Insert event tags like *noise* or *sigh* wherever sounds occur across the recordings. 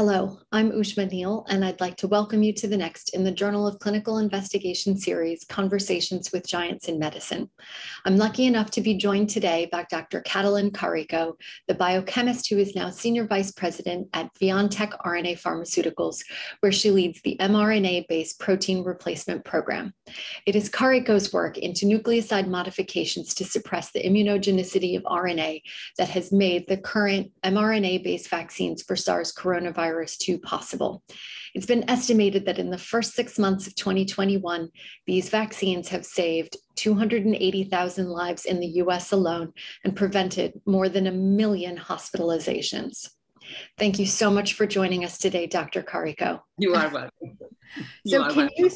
Hello, I'm Ushma Neal, and I'd like to welcome you to the next in the Journal of Clinical Investigation series, Conversations with Giants in Medicine. I'm lucky enough to be joined today by Dr. Katalin Karikó, the biochemist who is now Senior Vice President at BioNTech RNA Pharmaceuticals, where she leads the mRNA-based protein replacement program. It is Karikó's work into nucleoside modifications to suppress the immunogenicity of RNA that has made the current mRNA-based vaccines for SARS coronavirus coronavirus 2 possible. It's been estimated that in the first six months of 2021, these vaccines have saved 280,000 lives in the US alone and prevented more than a million hospitalizations. Thank you so much for joining us today, Dr. Karikó. You are welcome. *laughs* You so, are can welcome. you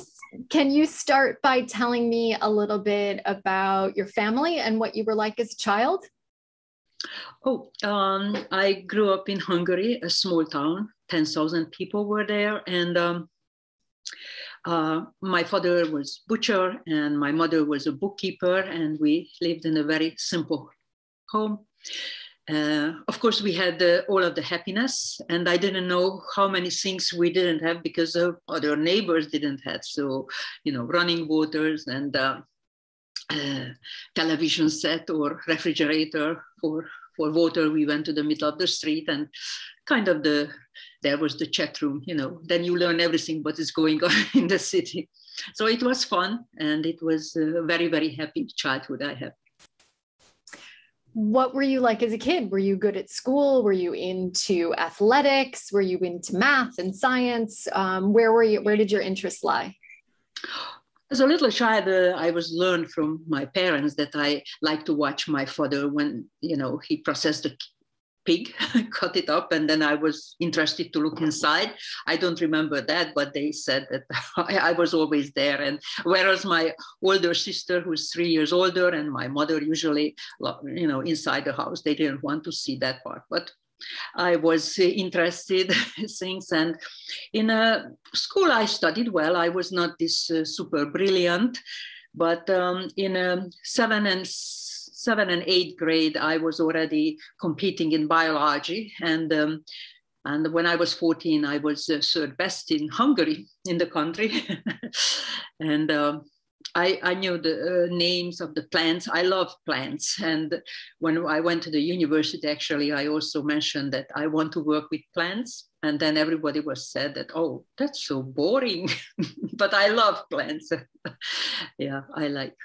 can you start by telling me a little bit about your family and what you were like as a child? Oh, um, I grew up in Hungary, a small town. 10,000 people were there. And um, uh, my father was butcher and my mother was a bookkeeper and we lived in a very simple home. Uh, of course, we had uh, all of the happiness, and I didn't know how many things we didn't have because other neighbors didn't have. So, you know, running waters and uh, uh television set or refrigerator for for water. We went to the middle of the street, and kind of the there was the chat room, you know, then you learn everything what is going *laughs* on in the city. So it was fun and it was a very, very happy childhood I have. What were you like as a kid? Were you good at school? Were you into athletics? Were you into math and science? Um, where were you? Where did your interests lie? As a little child, uh, I was learned from my parents that I like to watch my father when you know he processed the pig, *laughs* cut it up, and then I was interested to look inside. I don't remember that, but they said that *laughs* I, was always there. And whereas my older sister, who's three years older, and my mother usually, you know, inside the house, they didn't want to see that part. But I was interested *laughs* things and in a school I studied well. I was not this uh, super brilliant, but um, in a seven and seven and eighth grade, I was already competing in biology. And, um, and when I was 14, I was uh, third best in Hungary, in the country. *laughs* and um, I, I, knew the uh, names of the plants. I love plants. And when I went to the university, actually, I also mentioned that I want to work with plants. And then everybody was said that, oh, that's so boring. *laughs* but I love plants. *laughs* yeah, I like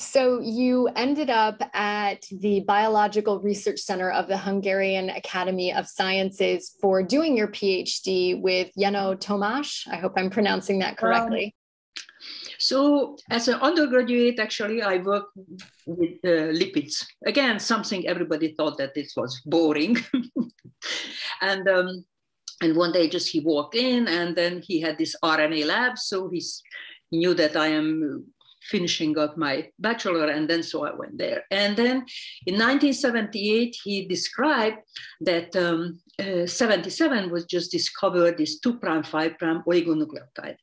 so you ended up at the Biological Research Center of the Hungarian Academy of Sciences for doing your PhD with Jenő Tamás. I hope I'm pronouncing that correctly. So as an undergraduate, actually, I worked with uh, lipids. Again, something everybody thought that this was boring. *laughs* and um, and one day just he walked in and then he had this RNA lab. So he's, he knew that I am finishing up my bachelor, and then so I went there. And then in 1978, he described that um, uh, 77 was just discovered this 2 prime 5 prime oligonucleotide.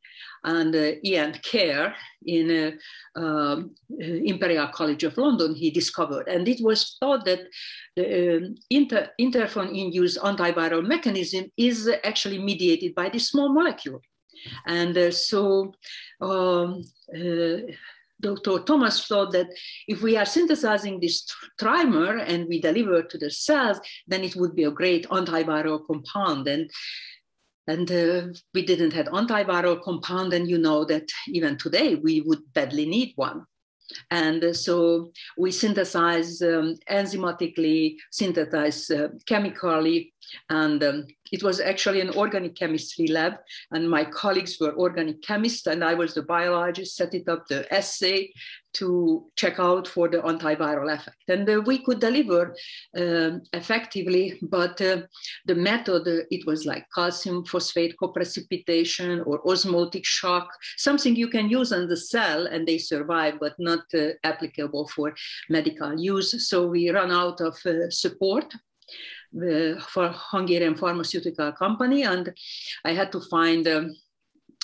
And uh, Ian Kerr in uh, um, uh, Imperial College of London, he discovered. And it was thought that the um, inter interferon-induced antiviral mechanism is actually mediated by this small molecule. And uh, so um, uh, Dr. Thomas thought that if we are synthesizing this trimer and we deliver it to the cells, then it would be a great antiviral compound. And, and uh, we didn't have antiviral compound, and you know that even today we would badly need one. And uh, so we synthesize um, enzymatically, synthesize uh, chemically, and um, it was actually an organic chemistry lab. And my colleagues were organic chemists, and I was the biologist, set it up the assay to check out for the antiviral effect. And uh, we could deliver um, effectively, but uh, the method, uh, it was like calcium phosphate co-precipitation or osmotic shock, something you can use on the cell and they survive, but not uh, applicable for medical use. So we run out of uh, support uh, for Hungarian pharmaceutical company, and I had to find um,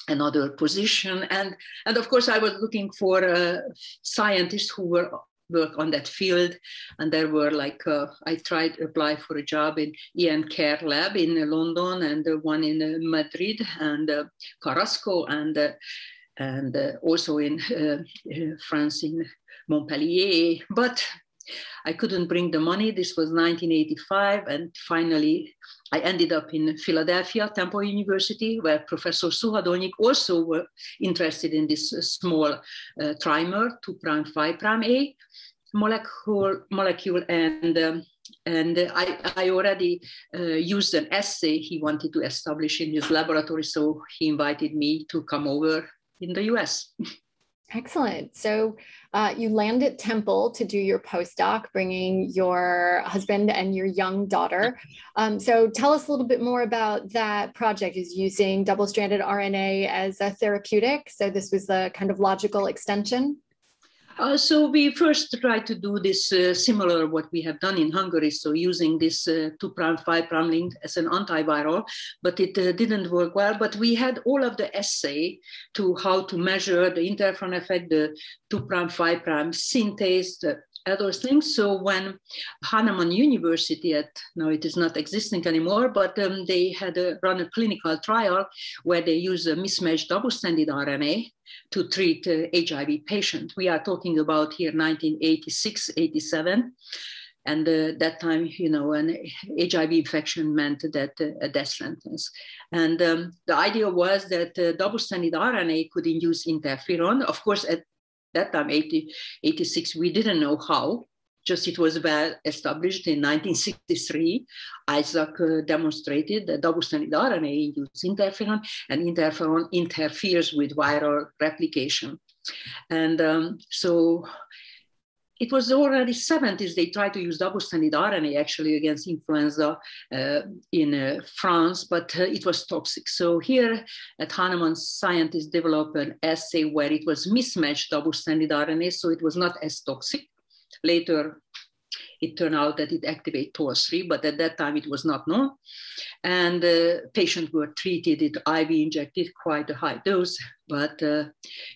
another position. And, and of course, I was looking for uh, scientists who were work on that field. And there were like, uh, I tried to apply for a job in Ian Care Lab in London and one in Madrid and Carrasco and and uh, also in uh, France in Montpellier. But I couldn't bring the money. This was 1985. And finally, I ended up in Philadelphia, Temple University, where Professor Suhadolnik also were interested in this uh, small uh, trimer, 2 prime 5 prime A molecule, molecule and um, and I, I already uh, used an assay he wanted to establish in his laboratory, so he invited me to come over in the US. *laughs* Excellent. So uh, you land at Temple to do your postdoc, bringing your husband and your young daughter. Um, so tell us a little bit more about that project. Is using double-stranded RNA as a therapeutic. So this was the kind of logical extension. Uh, so we first tried to do this uh, similar what we have done in Hungary, so using this uh, 2 prime 5 prime link as an antiviral, but it uh, didn't work well. But we had all of the assay to how to measure the interferon effect, the 2 prime 5 prime synthase, the other things. So when Hahnemann University at now it is not existing anymore, but um, they had uh, run a clinical trial where they use a mismatched double-stranded RNA to treat uh, HIV patient. We are talking about here 1986, 87. And uh, that time, you know, an HIV infection meant that uh, a death sentence. And um, the idea was that uh, double-stranded RNA could induce interferon. Of course, at that time, 80, 86, we didn't know how just it was well established in 1963. Isaac uh, demonstrated that double-stranded RNA induces interferon, and interferon interferes with viral replication. And um, so it was already 70s they tried to use double-stranded RNA actually against influenza uh, in uh, France, but uh, it was toxic. So here at Hahnemann, scientists developed an assay where it was mismatched double-stranded RNA, so it was not as toxic. Later, it turned out that it activated TOR3, but at that time it was not known. And uh, patients were treated, it IV injected quite a high dose, but uh,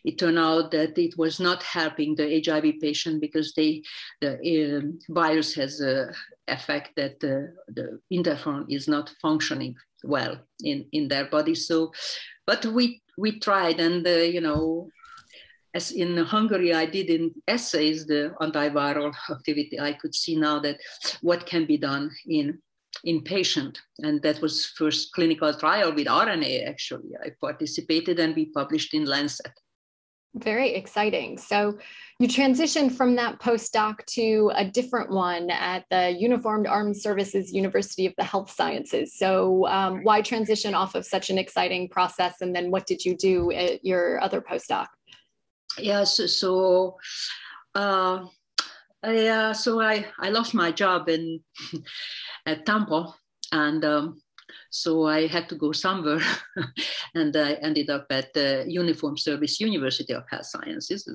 it turned out that it was not helping the HIV patient because they, the uh, virus has a effect that uh, the interferon is not functioning well in, in their body. So, but we, we tried and, uh, you know, as in Hungary, I did in assays the antiviral *laughs* activity. I could see now that what can be done in in patient, and that was first clinical trial with RNA. Actually, I participated and we published in Lancet. Very exciting. So you transitioned from that postdoc to a different one at the Uniformed Armed Services University of the Health Sciences. So um, why transition off of such an exciting process? And then what did you do at your other postdoc? Yes so uh, uh, so I, I lost my job in *laughs* at Tampa, and um, so I had to go somewhere *laughs* and I ended up at the Uniform Service University of Health Sciences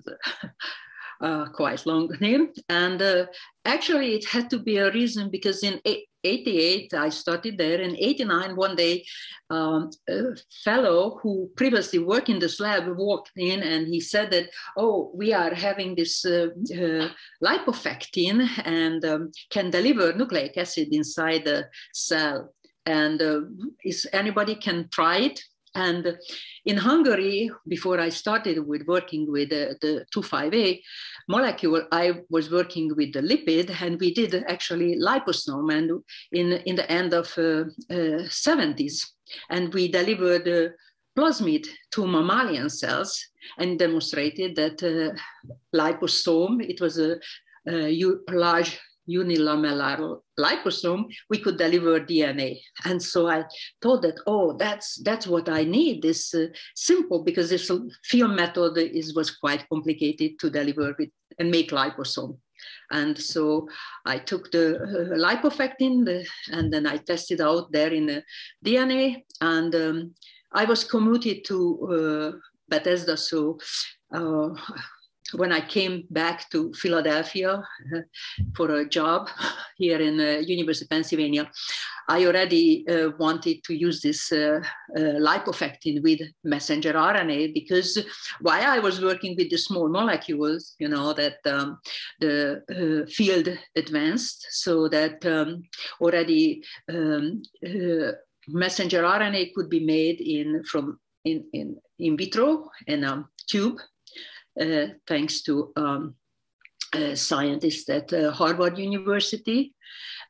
*laughs* uh, quite long name. And uh, actually, it had to be a reason because in 88, I started there. In 89, one day, um, a fellow who previously worked in this lab walked in and he said that, oh, we are having this uh, uh, lipofectin and um, can deliver nucleic acid inside the cell. And uh, is anybody can try it? And in Hungary, before I started with working with uh, the 25A molecule, I was working with the lipid, and we did actually liposome, and in, in the end of uh, uh, 70s, and we delivered uh, plasmid to mammalian cells and demonstrated that uh, liposome, it was a, a large unilamellar liposome, we could deliver DNA. And so I thought that, oh, that's that's what I need. This uh, simple because this film method is was quite complicated to deliver with and make liposome. And so I took the uh, lipofectin the, and then I tested out there in the DNA. And um, I was commuted to uh, Bethesda, so uh, when I came back to Philadelphia *laughs* for a job here in uh, University of Pennsylvania, I already uh, wanted to use this uh, uh, lipofectin with messenger RNA because while I was working with the small molecules, you know, that um, the field advanced so that um, already um, messenger RNA could be made in from in, in, in vitro in a tube. uh, thanks to um, uh, scientists at uh, Harvard University.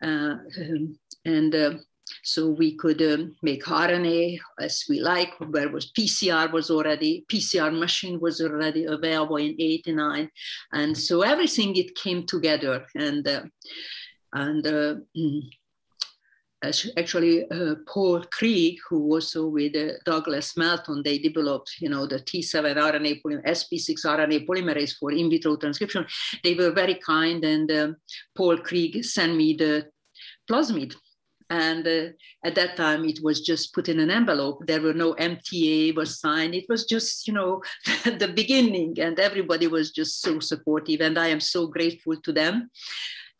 Um, and so we could um, make RNA as we like. Where was PCR was already PCR machine was already available in '89, and so everything it came together and uh, and uh, mm, actually uh, Paul Krieg, who also with uh, Douglas Melton, they developed, you know, the T7 RNA polymer, SP6 RNA polymerase for in vitro transcription. They were very kind, and um, Paul Krieg sent me the plasmid. And uh, at that time, it was just put in an envelope. There were no MTA was signed. It was just, you know, *laughs* the beginning, and everybody was just so supportive. And I am so grateful to them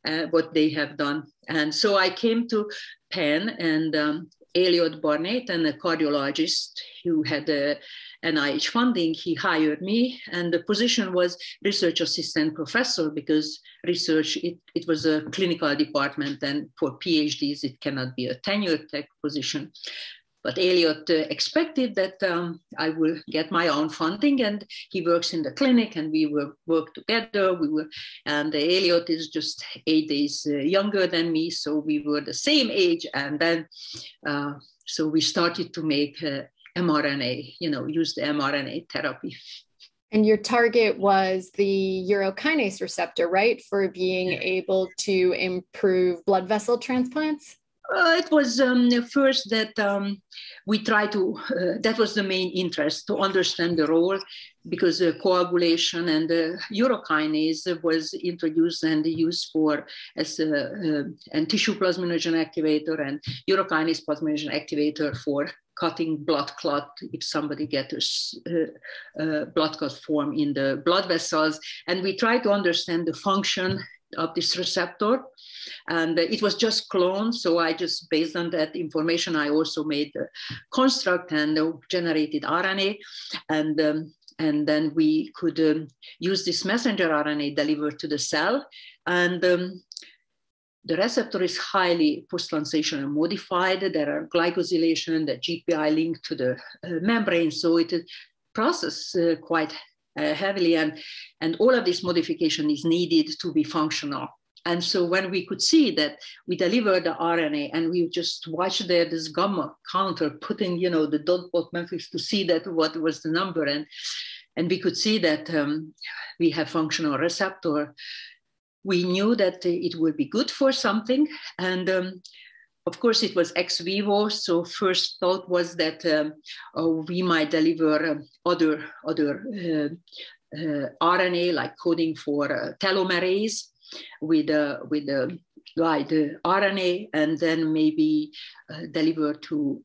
uh, what they have done. And so I came to Penn and um, Elliot Barnett, and a cardiologist who had a NIH funding, he hired me, and the position was research assistant professor because research it, it was a clinical department, and for PhDs it cannot be a tenure tech position. But Elliot uh, expected that um, I will get my own funding, and he works in the clinic, and we will work together. We were, and Elliot is just eight days uh, younger than me, so we were the same age. And then, uh, so we started to make uh, mRNA, you know, use the mRNA therapy. And your target was the urokinase receptor, right, for being yeah. able to improve blood vessel transplants? Uh, it was um, first that um, we try to, uh, that was the main interest to understand the role because uh, coagulation and uh, urokinase was introduced and used for as a, and tissue plasminogen activator and urokinase plasminogen activator for cutting blood clot if somebody gets a, a blood clot form in the blood vessels. And we try to understand the function of this receptor. And it was just cloned so i just based on that information i also made the construct and generated rna and um, and then we could um, use this messenger rna delivered to the cell. And um, the receptor is highly post-translational modified. There are glycosylation, the GPI linked to the uh, membrane, so it processes uh, quite uh, heavily, and, and all of this modification is needed to be functional. And so when we could see that we delivered the RNA and we just watched there this gamma counter putting, you know, the dot plot matrix to see that what was the number. And, and we could see that um, we have functional receptor. We knew that it would be good for something. And um, of course, it was ex vivo. So first thought was that um, oh, we might deliver um, other, other uh, uh, RNA like coding for uh, telomerase with a with a guide RNA and then maybe uh, deliver to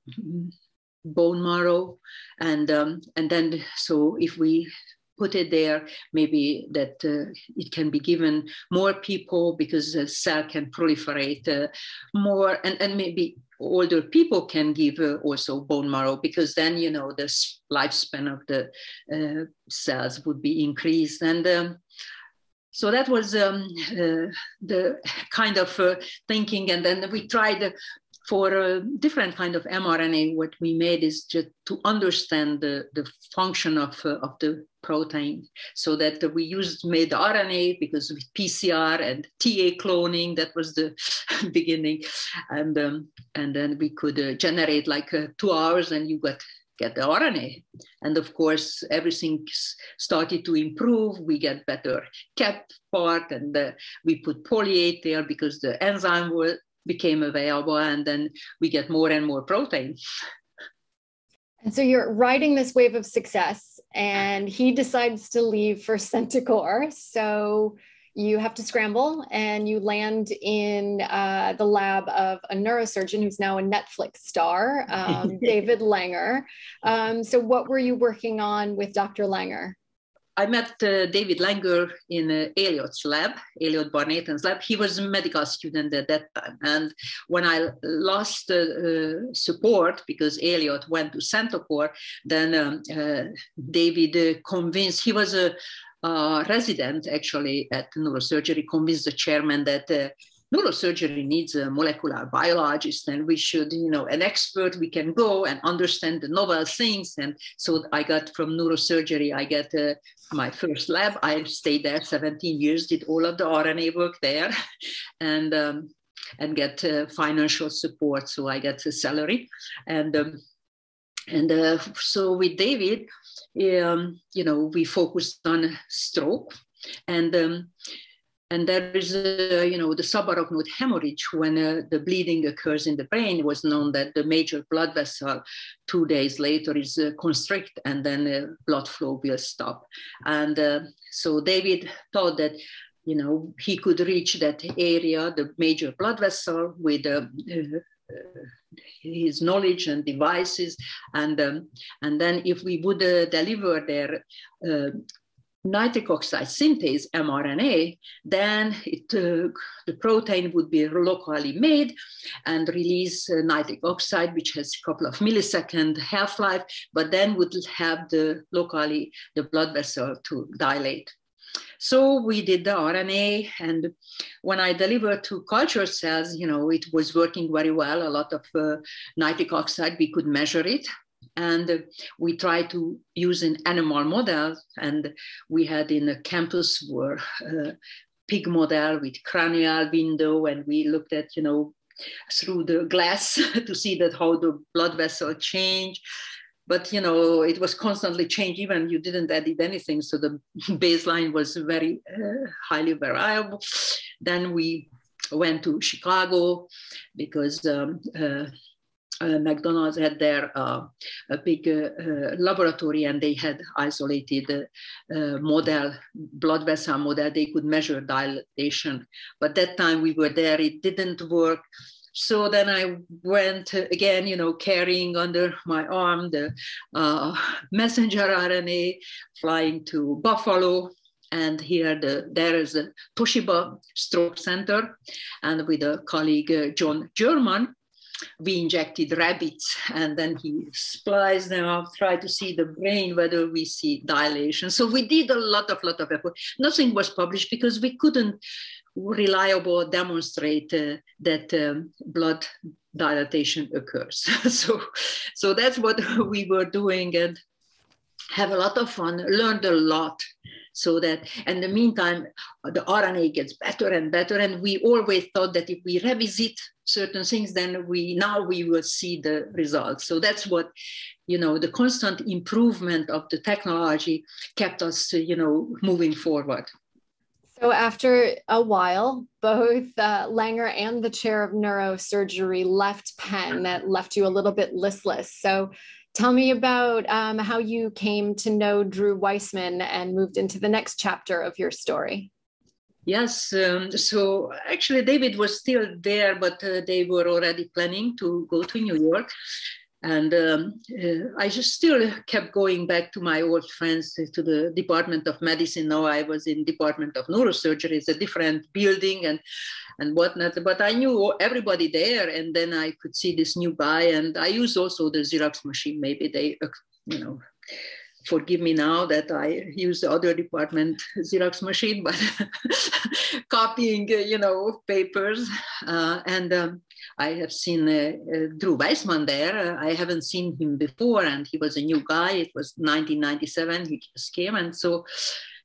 bone marrow and um, and then so if we put it there maybe that uh, it can be given more people because the cell can proliferate uh, more and, and maybe older people can give uh, also bone marrow because then you know the lifespan of the uh, cells would be increased. And um, so that was um, uh, the kind of uh, thinking. And then we tried for a different kind of mRNA, what we made is just to understand the, the function of, uh, of the protein so that we used made RNA because with PCR and TA cloning, that was the *laughs* beginning. And, um, and then we could uh, generate like uh, two hours and you got get the RNA. And of course, everything started to improve. We get better cap part and uh, we put polyate there because the enzyme will, became available and then we get more and more protein. And so you're riding this wave of success and he decides to leave for Centocor. So you have to scramble and you land in uh, the lab of a neurosurgeon who's now a Netflix star, um, *laughs* David Langer. Um, so, what were you working on with Dr. Langer? I met uh, David Langer in uh, Elliot's lab, Elliot Barnathan's lab. He was a medical student at that time. And when I lost uh, support because Elliot went to Centocor, then um, uh, David uh, convinced, he was a, resident actually at neurosurgery, convinced the chairman that uh, neurosurgery needs a molecular biologist and we should, you know, an expert, we can go and understand the novel things. And so I got from neurosurgery, I got uh, my first lab. I stayed there 17 years, did all of the RNA work there *laughs* and, um, and get uh, financial support. So I got a salary. And, um, and uh, so with David, um, you know, we focused on stroke and um, and there is, you know, the subarachnoid hemorrhage when uh, the bleeding occurs in the brain it was known that the major blood vessel two days later is uh, constrict and then uh, blood flow will stop. And uh, so David thought that, you know, he could reach that area, the major blood vessel with uh, uh, his knowledge and devices and um, and then if we would uh, deliver their uh, nitric oxide synthase mRNA, then it, uh, the protein would be locally made and release uh, nitric oxide, which has a couple of millisecond half-life, but then would have the locally the blood vessel to dilate. So we did the RNA, and when I delivered to culture cells, you know, it was working very well. A lot of uh, nitric oxide, we could measure it and we tried to use an animal model. And we had in a campus were uh, pig model with cranial window. And we looked at you know through the glass *laughs* to see that how the blood vessel change but you know it was constantly changed even you didn't edit anything. So the *laughs* baseline was very uh, highly variable. Then we went to chicago because um, uh, uh, McDonald's had their uh, a big uh, uh laboratory and they had isolated uh, model, blood vessel model. They could measure dilation. But that time we were there, it didn't work. So then I went again, you know, carrying under my arm the uh, messenger RNA, flying to Buffalo, and here the, there is a Toshiba Stroke Center, and with a colleague John German, we injected rabbits and then he spliced them up, tried to see the brain, whether we see dilation. So we did a lot of, lot of effort. Nothing was published because we couldn't reliable demonstrate uh, that um, blood dilatation occurs. *laughs* so, so that's what *laughs* we were doing and have a lot of fun, learned a lot so that in the meantime the rna gets better and better and we always thought that if we revisit certain things then we now we will see the results so that's what you know the constant improvement of the technology kept us you know moving forward so after a while, both uh, Langer and the chair of neurosurgery left Penn. That left you a little bit listless. So Tell me about um, how you came to know Drew Weissman and moved into the next chapter of your story. Yes, um, so actually David was still there, but uh, they were already planning to go to New York. And um, uh, I just still kept going back to my old friends to the Department of Medicine. Now I was in Department of Neurosurgery. It's a different building and and whatnot. But I knew everybody there, and then I could see this new guy. And I used also the Xerox machine. Maybe they, uh, you know, forgive me now that I use the other department Xerox machine, but *laughs* copying, uh, you know, papers. Uh, and um, I have seen uh, uh, Drew Weissman there. I haven't seen him before, and he was a new guy. It was 1997. He just came, and so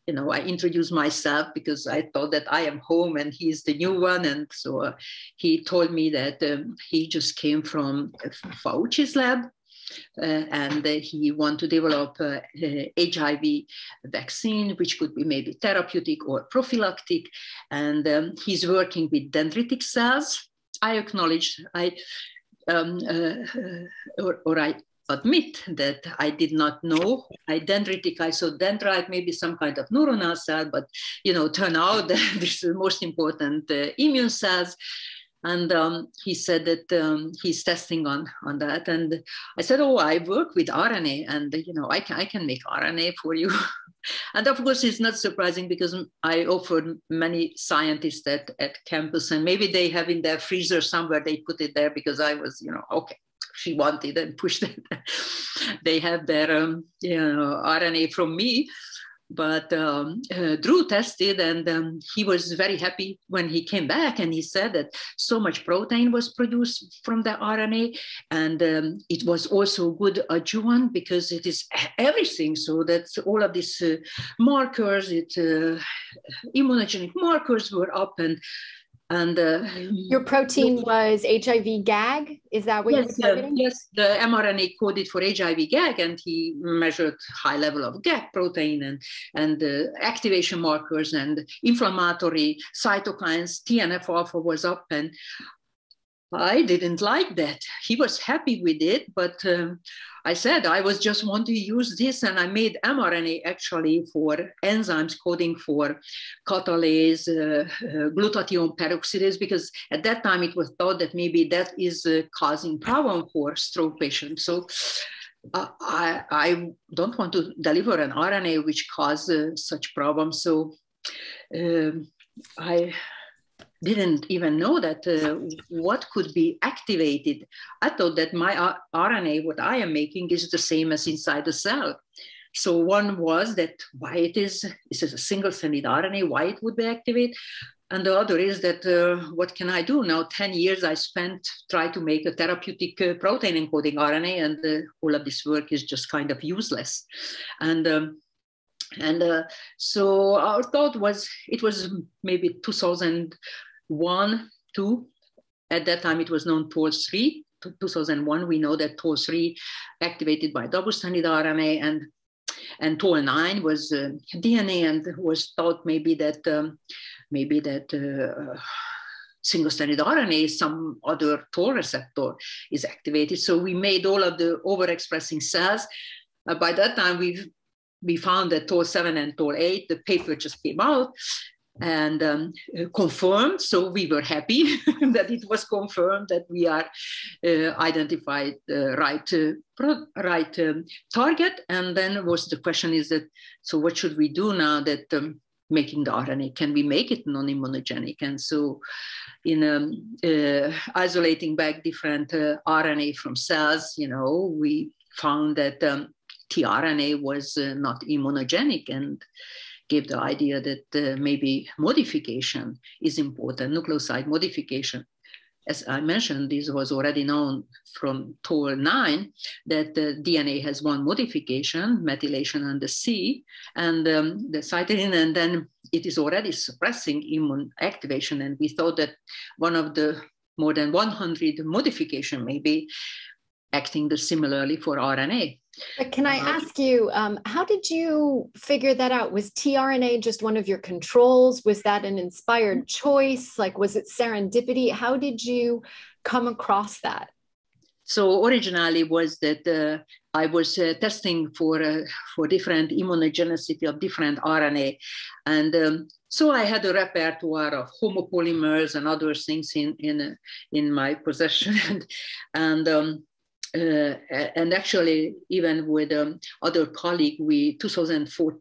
you know, I introduced myself because I thought that I am home and he's the new one. And so uh, he told me that um, he just came from Fauci's lab uh, and uh, he want to develop uh, HIV vaccine, which could be maybe therapeutic or prophylactic. And um, he's working with dendritic cells. I acknowledge I um, uh, or, or, I admit that I did not know. I dendritic isodendrite, maybe some kind of neuronal cell, but you know, turn out *laughs* that this is the most important uh, immune cells. And um, he said that um, he's testing on, on that. And I said, oh, I work with RNA and, you know, I can, I can make RNA for you. *laughs* and of course, it's not surprising because I offered many scientists at, at campus, and maybe they have in their freezer somewhere, they put it there because I was, you know, okay, she wanted and *laughs* pushed it. they have their, um, you know, RNA from me but um, uh, Drew tested and um, he was very happy when he came back and he said that so much protein was produced from the RNA and um, it was also good adjuvant because it is everything. So that all of these uh, markers, it uh, immunogenic markers were up and and uh, your protein was HIV GAG. Is that what yes, you're targeting? Uh, yes, the mRNA coded for HIV GAG, and he measured high level of GAG protein and and uh, activation markers and inflammatory cytokines. TNF alpha was up, and I didn't like that. He was happy with it, but um, I said I was just want to use this, and I made mRNA actually for enzymes coding for catalase, uh, uh, glutathione peroxidase, because at that time it was thought that maybe that is uh, causing problem for stroke patients. So. Uh, I, I don't want to deliver an RNA which causes such problems. So um, I didn't even know that uh, what could be activated. I thought that my RNA, what I am making, is the same as inside the cell. So one was that why it is, this is a single-stranded RNA, why it would be activated. And the other is that uh, what can I do? Now 10 years I spent trying to make a therapeutic uh, protein encoding RNA and uh, all of this work is just kind of useless. And um, and uh, so our thought was it was maybe 2000 one, two. At that time, it was known TOL3. 2001, we know that TOL3 activated by double-stranded RNA and and TOL9 was uh, DNA and was thought maybe that um, maybe that uh, single-stranded RNA, some other TOL receptor is activated. So we made all of the overexpressing cells. Uh, by that time, we we found that TOL7 and TOL8, the paper just came out, and um, confirmed. So we were happy *laughs* that it was confirmed that we are uh, identified the right uh, right um, target. And then was the question is that so what should we do now that um, making the RNA can we make it non-immunogenic? And so in um, uh, isolating back different uh, RNA from cells, you know, we found that um, tRNA was uh, not immunogenic and gave the idea that uh, maybe modification is important, nucleoside modification. As I mentioned, this was already known from TOL9 that the DNA has one modification, methylation on the C, and um, the cytidine, and then it is already suppressing immune activation. And we thought that one of the more than 100 modification may be acting similarly for RNA. But can I uh, ask you, um, how did you figure that out? Was tRNA just one of your controls? Was that an inspired choice? Like, was it serendipity? How did you come across that? So originally was that uh, I was uh, testing for uh, for different immunogenicity of different RNA, and um, so I had a repertoire of homopolymers and other things in in in my possession, and, *laughs* and um, uh, and actually even with um, other colleague, we 2004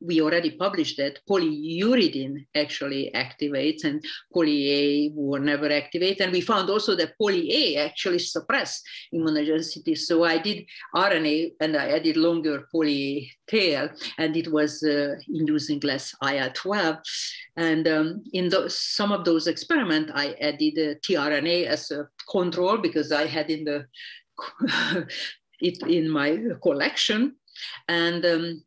we already published that polyuridine actually activates and poly A were never activate. And we found also that poly A actually suppress immunogenicity. So I did RNA and I added longer poly tail and it was uh, inducing less IL-12. And um, in some of those experiments, I added uh, tRNA as a control because I had in the *laughs* it in my collection. And um,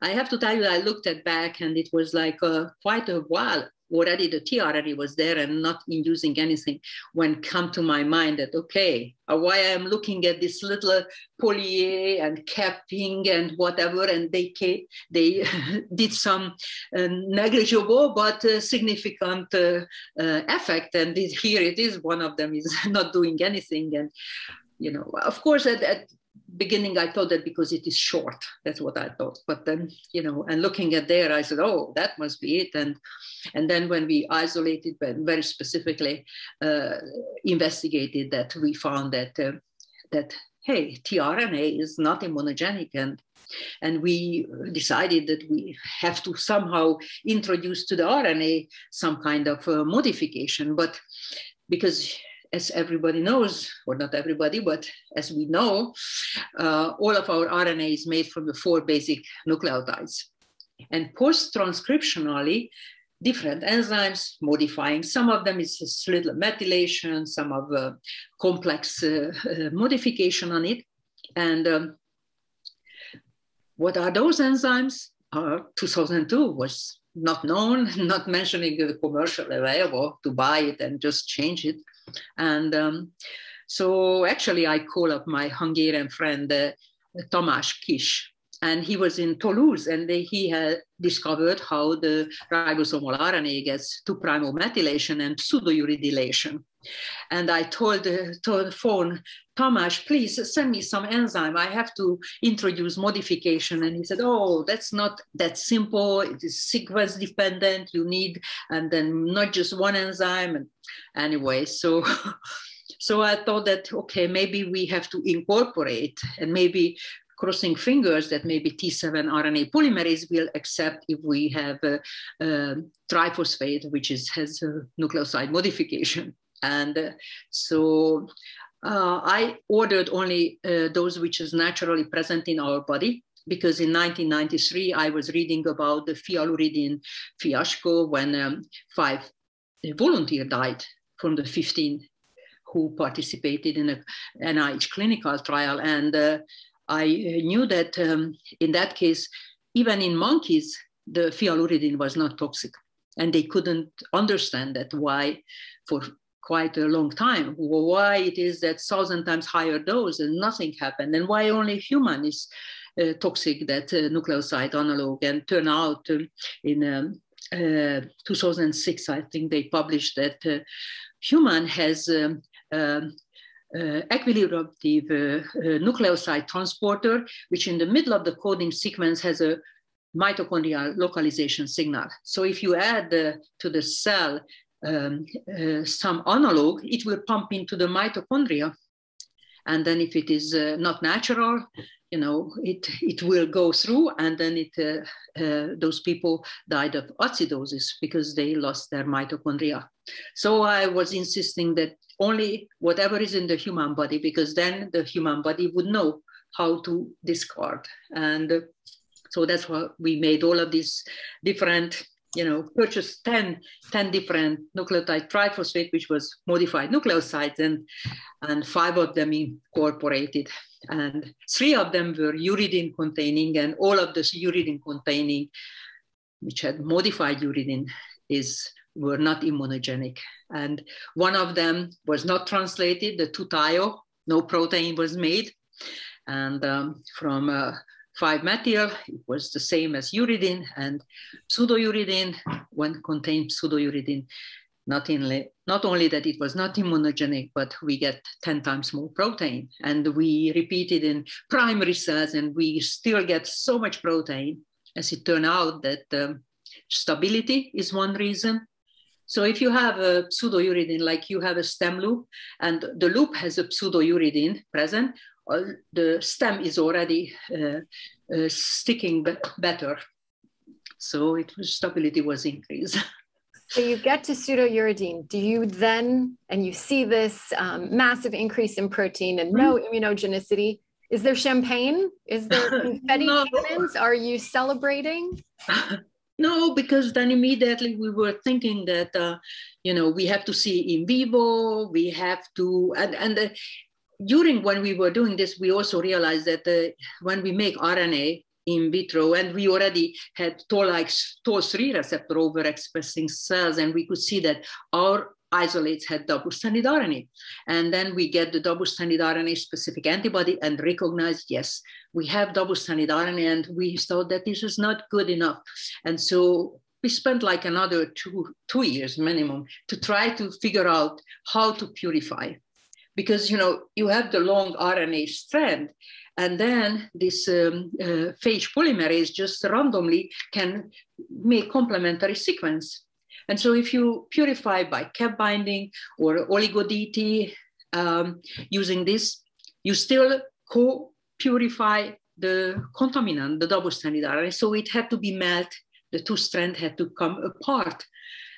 I have to tell you, I looked at back and it was like uh, quite a while already the tea already was there and not inducing anything when come to my mind that okay uh, why i'm looking at this little poly and capping and whatever and they they *laughs* did some uh, negligible but uh, significant uh, uh, effect and this, here it is one of them is *laughs* not doing anything. And you know of course at, at beginning I thought that because it is short, that's what I thought. But then, you know, and looking at there, I said, oh, that must be it. And and then when we isolated, but very specifically uh, investigated that, we found that uh, that hey, tRNA is not immunogenic, and And we decided that we have to somehow introduce to the RNA some kind of uh, modification. But because as everybody knows, or not everybody, but as we know, uh, all of our RNA is made from the four basic nucleotides. And post-transcriptionally, different enzymes modifying. Some of them is a little methylation, some of uh, complex uh, *laughs* modification on it. And um, what are those enzymes? Uh, 2002 was not known, *laughs* not mentioning the commercial available to buy it and just change it. And um, so actually I call up my Hungarian friend, uh, Tamás Kis, and he was in Toulouse and they, he had discovered how the ribosomal RNA gets 2' methylation and pseudouridylation. And I told, uh, told the phone, Tamás, please send me some enzyme. I have to introduce modification. And he said, oh, that's not that simple. It is sequence dependent. You need, and then not just one enzyme. And anyway, so *laughs* so I thought that, okay, maybe we have to incorporate and maybe crossing fingers that maybe T7 RNA polymerase will accept if we have a, a triphosphate, which is, has a nucleoside modification. And uh, so uh, I ordered only uh, those which is naturally present in our body because in 1993 I was reading about the phyalurидin fiasco when um, five volunteers died from the 15 who participated in a NIH clinical trial. And uh, I knew that um, in that case, even in monkeys, the phyalurидin was not toxic. And they couldn't understand that why for quite a long time, why it is that thousand times higher dose and nothing happened, and why only human is uh, toxic, that uh, nucleoside analog. And turn out um, in um, uh, 2006, I think they published that uh, human has um, um uh, equilibrative uh, uh, nucleoside transporter, which in the middle of the coding sequence has a mitochondrial localization signal. So if you add to the cell um, uh, some analog, it will pump into the mitochondria. And then if it is not natural, you know, it, it will go through and then it, uh, uh, those people died of acidosis because they lost their mitochondria. So I was insisting that only whatever is in the human body, because then the human body would know how to discard. And so that's why we made all of these different you know, purchased 10, 10 different nucleotide triphosphate, which was modified nucleosides, and, and five of them incorporated. And three of them were uridine containing, and all of the uridine containing, which had modified uridine, is were not immunogenic. And one of them was not translated, the 2-thio, no protein was made. And um, from uh, 5-methyl, it was the same as uridine and pseudouridine, when contained pseudouridine, not, in, not only that it was not immunogenic, but we get 10 times more protein. And we repeat it in primary cells and we still get so much protein. As it turned out that um, stability is one reason. So if you have a pseudouridine, like you have a stem loop and the loop has a pseudouridine present, the stem is already uh, uh, sticking be better. So it was, stability was increased. *laughs* So you get to pseudouridine. Do you then, and you see this um, massive increase in protein and no mm-hmm. immunogenicity? Is there champagne? Is there *laughs* confetti no. cannons? Are you celebrating? *laughs* No, because then immediately we were thinking that, uh, you know, we have to see in vivo, we have to, and, and uh, during when we were doing this, we also realized that when we make RNA in vitro, and we already had toll-like TOL3 receptor overexpressing cells, and we could see that our isolates had double-stranded RNA. And then we get the double-stranded RNA specific antibody and recognize, yes, we have double-stranded RNA, and we thought that this is not good enough. And so we spent like another two, two years minimum to try to figure out how to purify because you know you have the long RNA strand, and then this um, uh, phage polymerase just randomly can make complementary sequence. And so if you purify by cap binding or oligo-DT um, using this, you still co-purify the contaminant, the double-stranded RNA. So it had to be melted. The two strands had to come apart.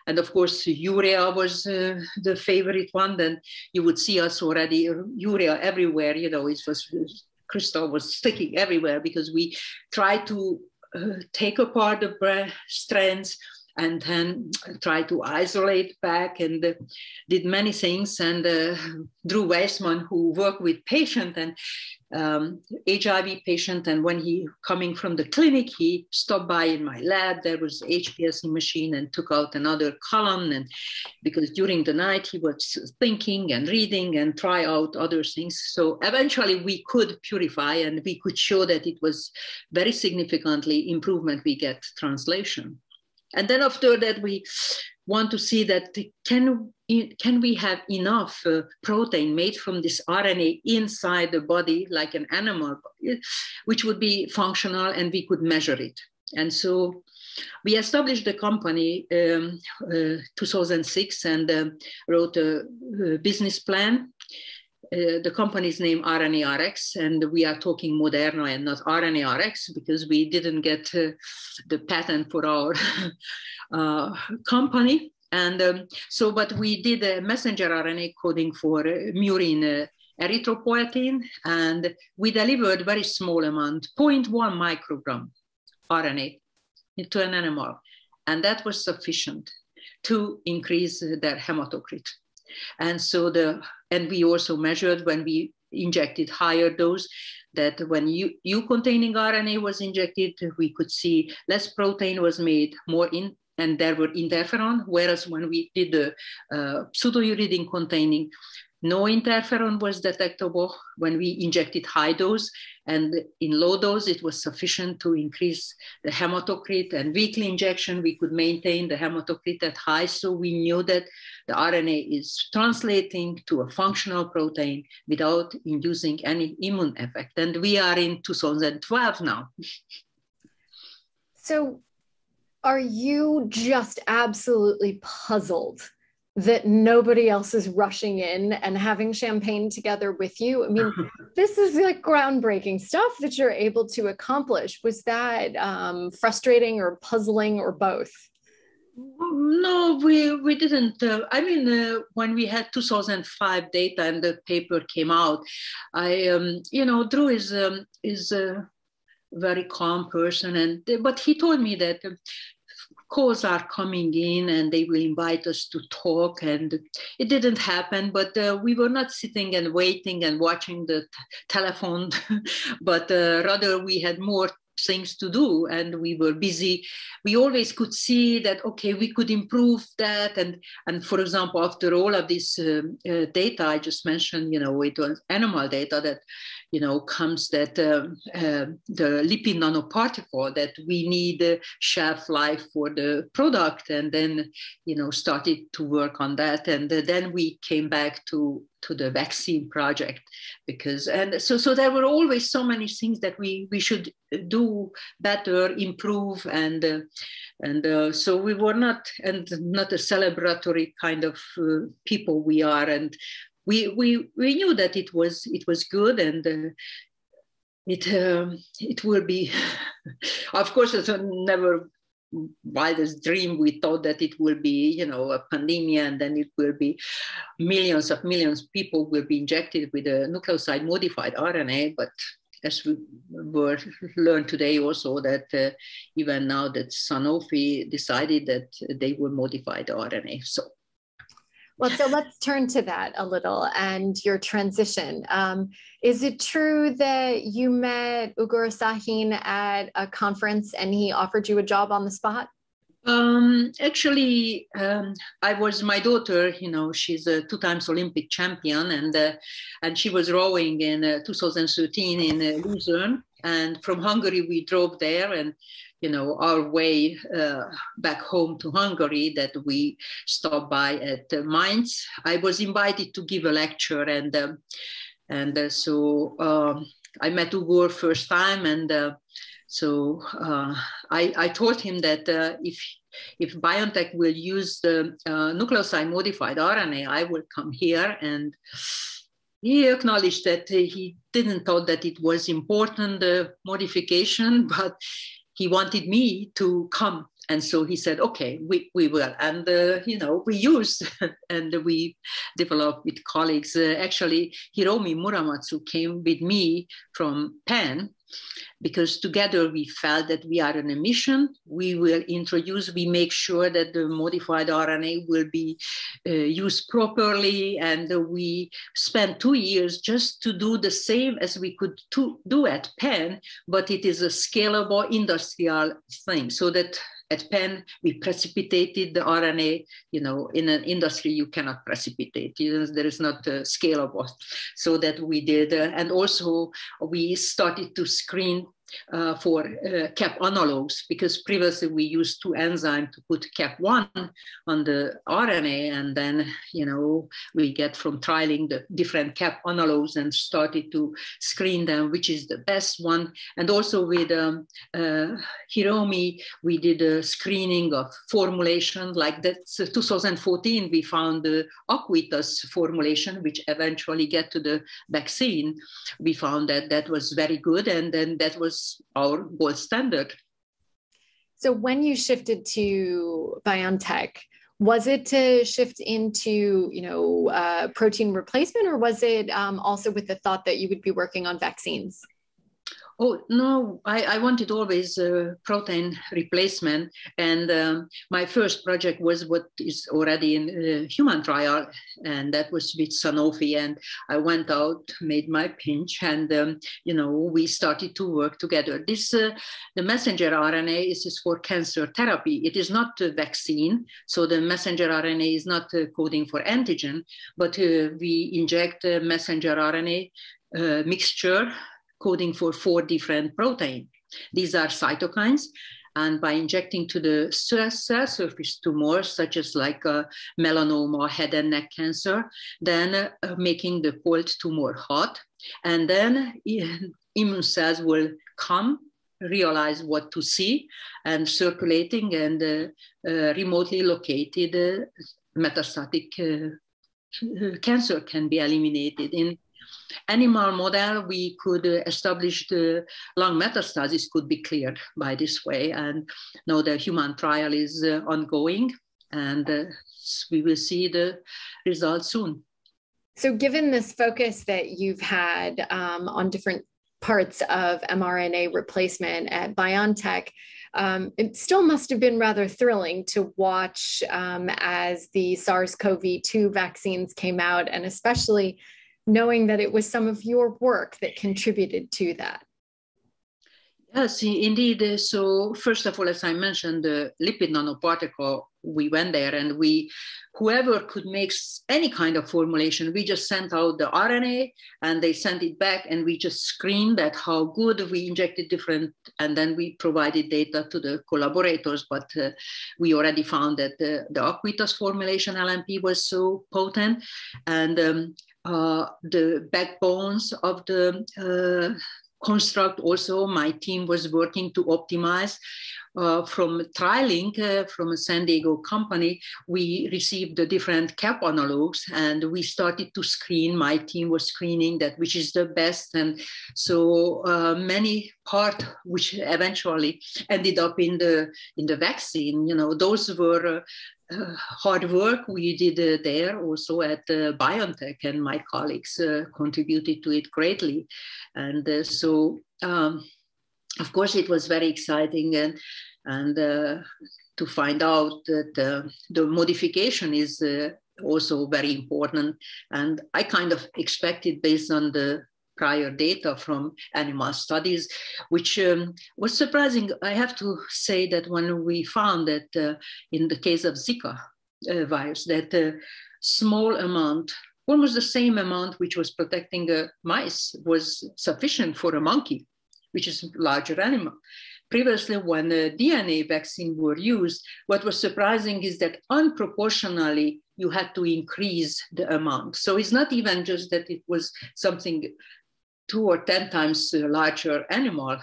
And of course, urea was uh, the favorite one. Then you would see us already urea everywhere. You know, it was crystal was sticking everywhere because we tried to uh, take apart the strands and then try to isolate back and uh, did many things. And uh, Drew Weissman, who worked with patient and um, HIV patient, and when he coming from the clinic, he stopped by in my lab. There was HPLC machine and took out another column. And because during the night he was thinking and reading and try out other things. So eventually we could purify and we could show that it was very significantly improvement we get translation. And then after that, we want to see that can, can we have enough uh, protein made from this RNA inside the body, like an animal, which would be functional and we could measure it. And so we established the company um, uh, 2006 and uh, wrote a, a, business plan uh, the company's name RNARX, and we are talking Moderna and not RNARX because we didn't get uh, the patent for our *laughs* uh, company. And um, so, but we did a messenger RNA coding for uh, murine erythropoietin, and we delivered very small amount, 0.1 microgram RNA into an animal. And that was sufficient to increase their hematocrit. And so the, and we also measured when we injected higher dose that when U, containing RNA was injected, we could see less protein was made, more in, and there were interferon, whereas when we did the uh, pseudouridine containing, no interferon was detectable when we injected high dose, and in low dose, it was sufficient to increase the hematocrit. And weekly injection, we could maintain the hematocrit at high, so we knew that the RNA is translating to a functional protein without inducing any immune effect. And we are in 2012 now. So, are you just absolutely puzzled that nobody else is rushing in and having champagne together with you. I mean, *laughs* this is like groundbreaking stuff that you're able to accomplish. Was that um, frustrating or puzzling or both? No, we, we didn't. Uh, I mean, uh, when we had 2005 data and the paper came out, I, um, you know, Drew is, um, is a very calm person. And, but he told me that calls are coming in and they will invite us to talk and it didn't happen but uh, we were not sitting and waiting and watching the t- telephone *laughs* but uh, rather we had more things to do and we were busy. We always could see that okay we could improve that and and for example after all of this uh, uh, data i just mentioned you know it was animal data that you know comes that uh, uh the lipid nanoparticle that we need a shelf life for the product and then you know started to work on that. And then we came back to to the vaccine project because and so so there were always so many things that we we should do better improve and uh, and uh, so we were not and not a celebratory kind of uh, people we are. And we we we knew that it was it was good and uh, it um, it will be *laughs* of course it's never wildest dream. We thought that it will be you know a pandemic and then it will be millions of millions of people will be injected with a nucleoside modified rna but as we were learned today also that uh, even now that sanofi decided that they will modify the rna so well, so let's turn to that a little and your transition. Um, is it true that you met Ugur Sahin at a conference and he offered you a job on the spot? Um, actually, um, I was my daughter. You know, she's a two times Olympic champion, and uh, and she was rowing in uh, 2013 in uh, Luzern. And from Hungary, we drove there, and you know, our way uh, back home to Hungary that we stopped by at uh, Mainz. I was invited to give a lecture, and um, and uh, so um, I met Ugur first time, and so uh, I, I told him that uh, if if BioNTech will use the nucleoside modified RNA, I will come here. And he acknowledged that he didn't thought that it was important uh, modification, *laughs* but he wanted me to come. And so he said okay we, we will. And uh, you know we used *laughs* and we developed with colleagues. Uh, actually hiromi muramatsu came with me from penn because together we felt that we are on a mission. We will introduce, we make sure that the modified RNA will be uh, used properly. And we spent two years just to do the same as we could do at Penn, but it is a scalable industrial thing so that at Penn, we precipitated the RNA. You know, in an industry, you cannot precipitate. You know, there is not uh, scalable. So that we did, uh, and also we started to screen uh, for uh, cap analogs because previously we used two enzymes to put cap one on the RNA and then you know we get from trialing the different cap analogs and started to screen them which is the best one. And also with um, uh, Hiromi we did a screening of formulation like that 2014 we found the Acuitas formulation which eventually get to the vaccine. We found that that was very good and then that was our gold standard. So when you shifted to BioNTech, was it to shift into you know uh, protein replacement, or was it um, also with the thought that you would be working on vaccines? Oh no, I, I wanted always a protein replacement, and um, my first project was what is already in a human trial, and that was with Sanofi. And I went out, made my pinch, and um, you know we started to work together. This uh, the messenger RNA is, is for cancer therapy. It is not a vaccine, so the messenger RNA is not uh, coding for antigen, but uh, we inject messenger RNA uh, mixture coding for four different proteins. These are cytokines. And by injecting to the cell surface tumors, such as like a melanoma, head and neck cancer, then uh, making the cold tumor hot. And then *laughs* immune cells will come realize what to see and circulating and uh, uh, remotely located uh, metastatic uh, cancer can be eliminated in animal model, we could uh, establish the lung metastasis could be cleared by this way. And now the human trial is uh, ongoing and uh, we will see the results soon. So given this focus that you've had um, on different parts of mRNA replacement at BioNTech, um, it still must have been rather thrilling to watch um, as the SARS CoV 2 vaccines came out, and especially knowing that it was some of your work that contributed to that. Yes, indeed. So first of all, as I mentioned, the lipid nanoparticle, we went there and we, whoever could make any kind of formulation, we just sent out the RNA and they sent it back and we just screened that how good we injected different, and then we provided data to the collaborators. But uh, we already found that the, the Acuitas formulation LNP was so potent and um, uh, the backbones of the uh, construct also my team was working to optimize uh, from TriLink, uh, from a San Diego company, we received the different cap analogs and we started to screen. My team was screening that which is the best. And so uh, many part which eventually ended up in the in the vaccine, you know, those were uh, hard work we did uh, there also at uh, BioNTech, and my colleagues uh, contributed to it greatly. And uh, so, um, of course, it was very exciting and and uh, to find out that the modification is also very important. And I kind of expected, based on the prior data from animal studies, which um, was surprising. I have to say that when we found that uh, in the case of Zika uh, virus, that a small amount, almost the same amount which was protecting uh, mice, was sufficient for a monkey, which is a larger animal. Previously, when the DNA vaccine were used, what was surprising is that unproportionally you had to increase the amount. So it's not even just that it was something two or 10 times larger animal,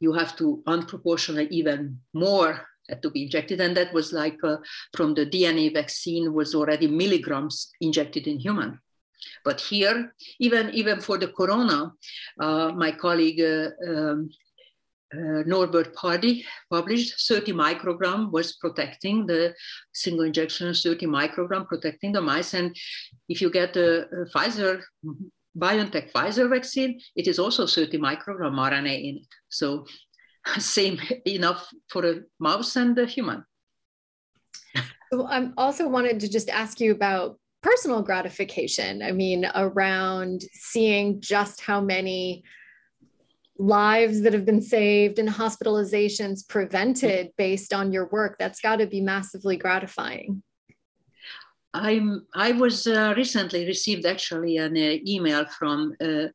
you have to unproportionately even more had to be injected. And that was like uh, from the DNA vaccine was already milligrams injected in human. But here, even even for the corona, uh, my colleague uh, um, uh, Norbert Pardi published 30 microgram was protecting the single injection 30 microgram protecting the mice. And if you get a, a Pfizer, BioNTech Pfizer vaccine, it is also 30 microgram RNA in it. So *laughs* same enough for a mouse and a human. So I also wanted to just ask you about personal gratification. I mean, around seeing just how many lives that have been saved and hospitalizations prevented based on your work that's got to be massively gratifying i'm i was uh, recently received actually an uh, email from uh,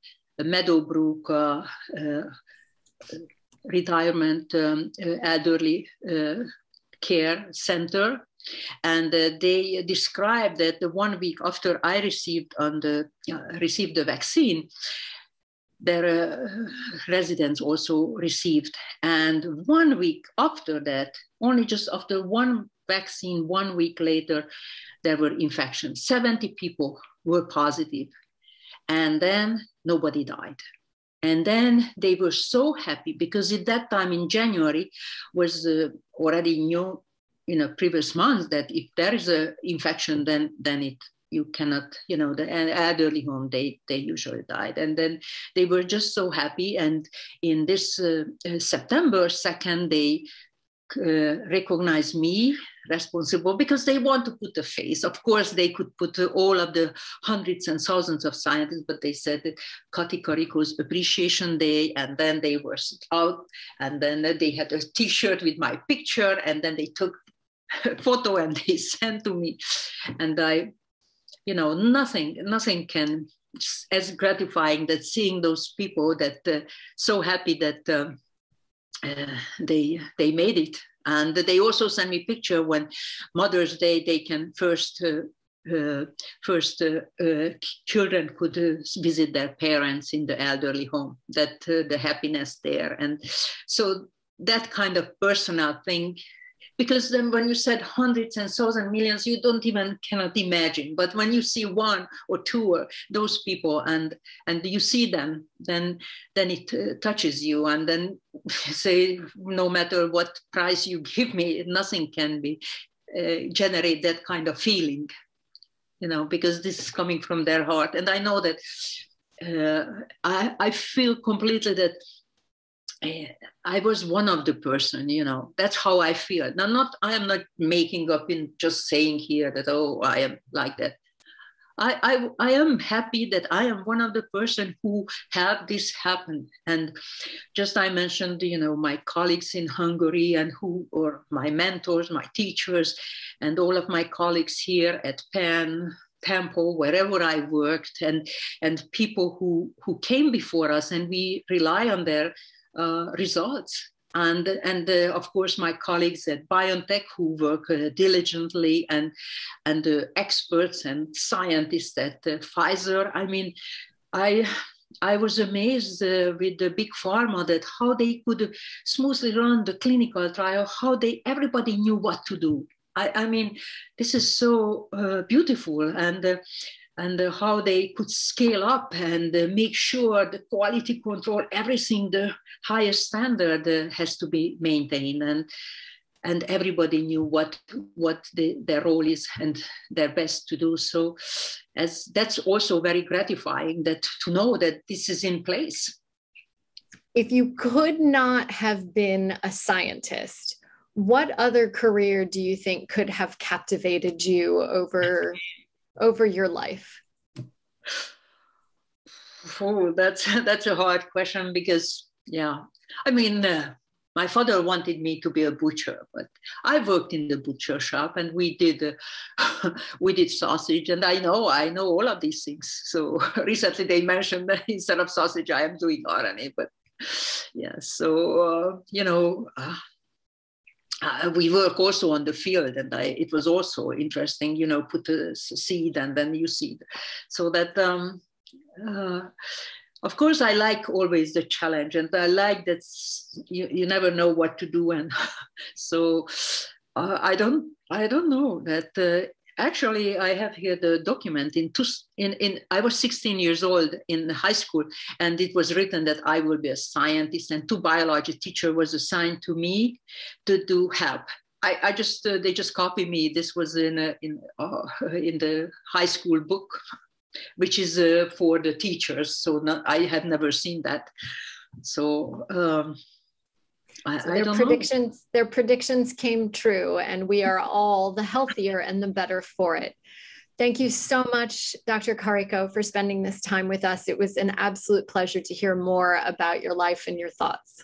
meadowbrook uh, uh, retirement um, uh, elderly care center and they described that the one week after i received on the received the vaccine their residents also received. And one week after that, only just after one vaccine, one week later, there were infections. 70 people were positive, and then nobody died. And then they were so happy because at that time in January was uh, already knew in a previous month that if there is an infection, then then it you cannot you know the elderly home they they usually died and then they were just so happy and in this uh, september 2nd they uh, recognize me responsible because they want to put a face. Of course, they could put all of the hundreds and thousands of scientists, but they said that Kati Karikó's Appreciation Day, and then they were out, and then they had a T-shirt with my picture, and then they took a *laughs* photo and they *laughs* sent to me, and I you know nothing nothing can as gratifying that seeing those people that uh, so happy that uh, uh, they they made it and they also send me picture when mother's day they can first uh, uh, first uh, children could visit their parents in the elderly home that the happiness there. And so that kind of personal thing because then when you said hundreds and thousands millions you don't even cannot imagine. But when you see one or two or those people and and you see them then then it uh, touches you. And then *laughs* say no matter what price you *laughs* give me nothing can be uh, generate that kind of feeling you know because this is coming from their heart. And i know that uh, I, I feel completely that I was one of the person, you know, that's how I feel. Now, not, I am not making up in just saying here that, oh, I am like that. I, I, I am happy that I am one of the person who have this happen. And just I mentioned, you know, my colleagues in Hungary and who, or my mentors, my teachers, and all of my colleagues here at Penn, Temple, wherever I worked, and, and people who, who came before us, and we rely on their results. And, and uh, of course, my colleagues at BioNTech who work uh, diligently and, and experts and scientists at Pfizer. I mean, I, I was amazed uh, with the big pharma that how they could smoothly run the clinical trial, how they everybody knew what to do. I, I mean, this is so uh, beautiful, and uh, and uh, how they could scale up and uh, make sure the quality control, everything, the highest standard uh, has to be maintained. And, and everybody knew what, what the, their role is and their best to do. So as that's also very gratifying that to know that this is in place. If you could not have been a scientist, what other career do you think could have captivated you over over your life? Oh, that's *laughs* that's a hard question because yeah, I mean, uh, my father wanted me to be a butcher, but I worked in the butcher shop and we did uh, *laughs* we did sausage, and I know I know all of these things. So *laughs* recently they mentioned that instead of sausage, I am doing RNA, but yeah, so uh, you know. Uh, we work also on the field and I, it was also interesting you know put a seed and then you seed. So that um, uh, of course i like always the challenge and i like that you, you never know what to do and *laughs* so uh, i don't i don't know that uh, Actually, I have here the document in two, in, in I was 16 years old in high school, and it was written that I will be a scientist, and two biology teacher was assigned to me to do help. I, I just uh, they just copied me. This was in a, in uh, in the high school book, which is uh, for the teachers. So not, I have never seen that. So. Um, I, so their predictions know. their predictions came true and we are all the healthier and the better for it. Thank you so much dr karikó for spending this time with us. It was an absolute pleasure to hear more about your life and your thoughts